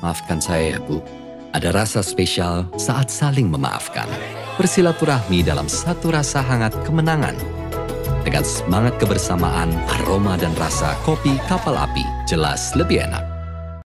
Maafkan saya ya, Bu. Ada rasa spesial saat saling memaafkan. Bersilaturahmi dalam satu rasa hangat kemenangan. Dengan semangat kebersamaan, aroma dan rasa kopi kapal api jelas lebih enak.